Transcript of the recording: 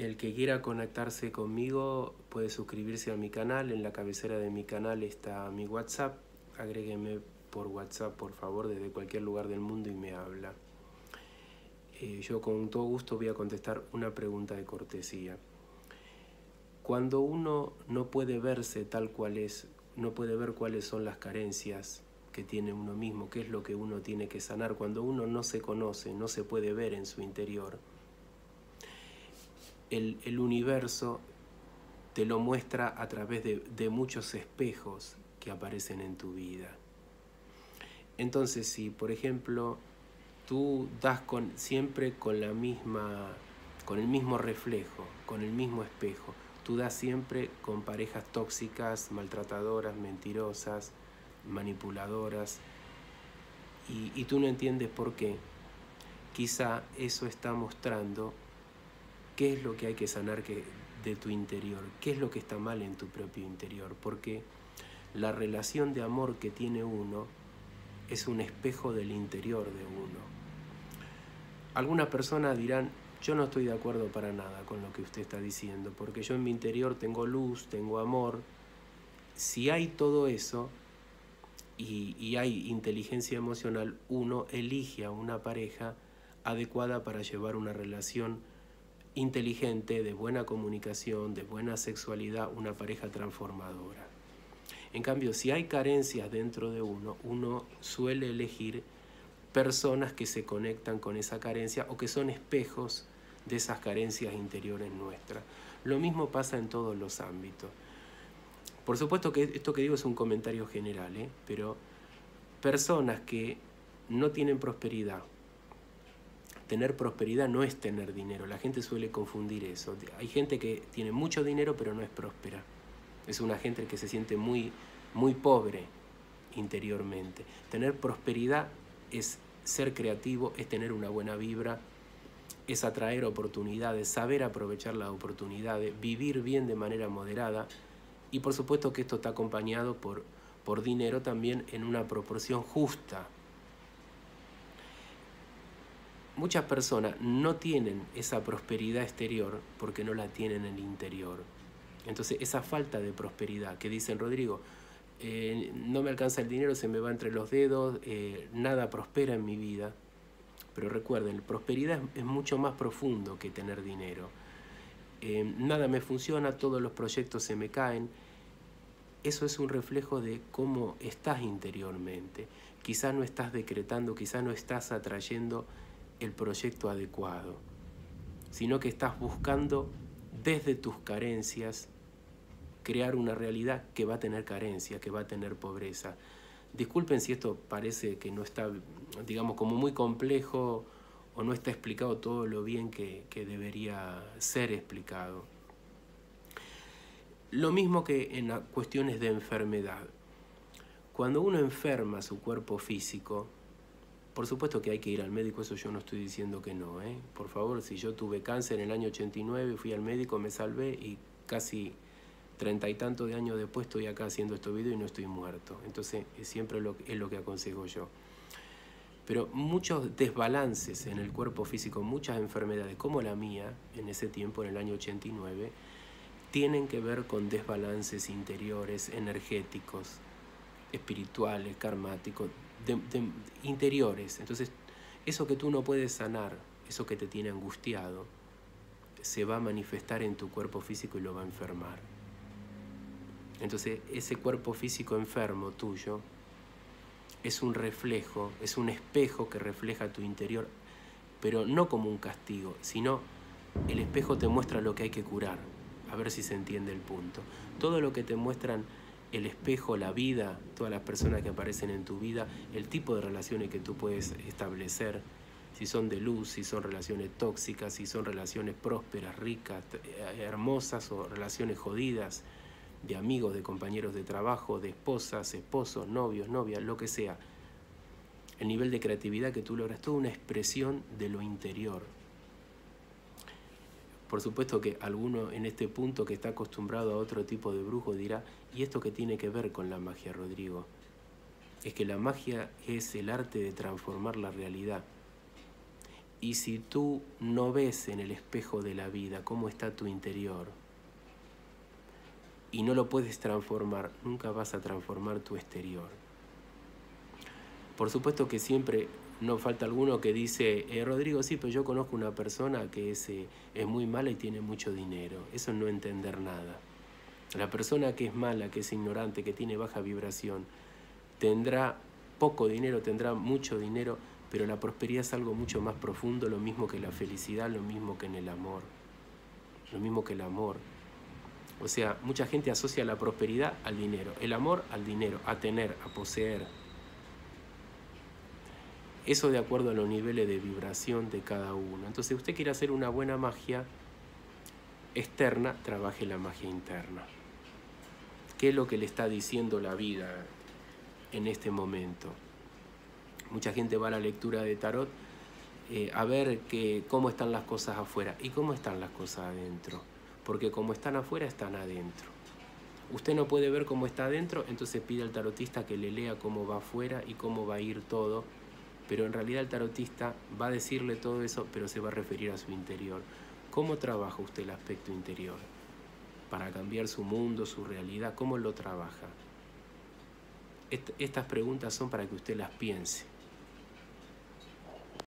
El que quiera conectarse conmigo puede suscribirse a mi canal. En la cabecera de mi canal está mi WhatsApp. Agrégueme por WhatsApp, por favor, desde cualquier lugar del mundo y me habla. Eh, yo con todo gusto voy a contestar una pregunta de cortesía. Cuando uno no puede verse tal cual es, no puede ver cuáles son las carencias que tiene uno mismo, qué es lo que uno tiene que sanar, cuando uno no se conoce, no se puede ver en su interior, el, el universo te lo muestra a través de, de muchos espejos que aparecen en tu vida. Entonces, si por ejemplo tú das con, siempre con la misma, con el mismo reflejo, con el mismo espejo, tú das siempre con parejas tóxicas, maltratadoras, mentirosas, manipuladoras, y, y tú no entiendes por qué, quizá eso está mostrando qué es lo que hay que sanar de tu interior, qué es lo que está mal en tu propio interior, porque la relación de amor que tiene uno es un espejo del interior de uno. Algunas personas dirán, yo no estoy de acuerdo para nada con lo que usted está diciendo, porque yo en mi interior tengo luz, tengo amor. Si hay todo eso y, y hay inteligencia emocional, uno elige a una pareja adecuada para llevar una relación inteligente, de buena comunicación, de buena sexualidad, una pareja transformadora. En cambio, si hay carencias dentro de uno, uno suele elegir personas que se conectan con esa carencia o que son espejos de esas carencias interiores nuestras. Lo mismo pasa en todos los ámbitos. Por supuesto que esto que digo es un comentario general, ¿eh? pero personas que no tienen prosperidad, tener prosperidad no es tener dinero, la gente suele confundir eso. Hay gente que tiene mucho dinero pero no es próspera. Es una gente que se siente muy, muy pobre interiormente. Tener prosperidad es ser creativo, es tener una buena vibra, es atraer oportunidades, saber aprovechar las oportunidades, vivir bien de manera moderada y por supuesto que esto está acompañado por, por dinero también en una proporción justa. Muchas personas no tienen esa prosperidad exterior porque no la tienen en el interior. Entonces esa falta de prosperidad que dicen Rodrigo, eh, no me alcanza el dinero, se me va entre los dedos, eh, nada prospera en mi vida. Pero recuerden, prosperidad es, mucho más profundo que tener dinero. Eh, nada me funciona, todos los proyectos se me caen. Eso es un reflejo de cómo estás interiormente. Quizás no estás decretando, quizás no estás atrayendo el proyecto adecuado, sino que estás buscando desde tus carencias crear una realidad que va a tener carencia, que va a tener pobreza. Disculpen si esto parece que no está, digamos, como muy complejo o no está explicado todo lo bien que, que debería ser explicado. Lo mismo que en cuestiones de enfermedad. Cuando uno enferma su cuerpo físico, por supuesto que hay que ir al médico, eso yo no estoy diciendo que no. ¿eh? Por favor, si yo tuve cáncer en el año 89, fui al médico, me salvé y casi treinta y tantos de años después estoy acá haciendo este video y no estoy muerto. Entonces es siempre lo, es lo que aconsejo yo. Pero muchos desbalances en el cuerpo físico, muchas enfermedades como la mía en ese tiempo, en el año 89, tienen que ver con desbalances interiores, energéticos, espirituales, karmáticos, interiores. Entonces, eso que tú no puedes sanar, eso que te tiene angustiado, se va a manifestar en tu cuerpo físico y lo va a enfermar. Entonces, ese cuerpo físico enfermo tuyo es un reflejo, es un espejo que refleja tu interior, pero no como un castigo, sino el espejo te muestra lo que hay que curar, a ver si se entiende el punto. Todo lo que te muestran el espejo, la vida, todas las personas que aparecen en tu vida, el tipo de relaciones que tú puedes establecer, si son de luz, si son relaciones tóxicas, si son relaciones prósperas, ricas, eh, hermosas o relaciones jodidas, de amigos, de compañeros de trabajo, de esposas, esposos, novios, novias, lo que sea. El nivel de creatividad que tú logras, toda una expresión de lo interior. Por supuesto que alguno en este punto que está acostumbrado a otro tipo de brujo dirá, ¿y esto qué tiene que ver con la magia, Rodrigo? Es que la magia es el arte de transformar la realidad. Y si tú no ves en el espejo de la vida cómo está tu interior y no lo puedes transformar, nunca vas a transformar tu exterior. Por supuesto que siempre no falta alguno que dice, eh, Rodrigo, sí, pero yo conozco una persona que es, eh, es muy mala y tiene mucho dinero. Eso es no entender nada. La persona que es mala, que es ignorante, que tiene baja vibración, tendrá poco dinero, tendrá mucho dinero, pero la prosperidad es algo mucho más profundo, lo mismo que la felicidad, lo mismo que en el amor, lo mismo que el amor. O sea, mucha gente asocia la prosperidad al dinero, el amor al dinero, a tener, a poseer. Eso de acuerdo a los niveles de vibración de cada uno. Entonces, usted quiere hacer una buena magia externa, trabaje la magia interna. ¿Qué es lo que le está diciendo la vida en este momento? Mucha gente va a la lectura de tarot eh, a ver que, cómo están las cosas afuera y cómo están las cosas adentro. Porque como están afuera, están adentro. Usted no puede ver cómo está adentro, entonces pide al tarotista que le lea cómo va afuera y cómo va a ir todo. Pero en realidad el tarotista va a decirle todo eso, pero se va a referir a su interior. ¿Cómo trabaja usted el aspecto interior? Para cambiar su mundo, su realidad, ¿cómo lo trabaja? estas preguntas son para que usted las piense.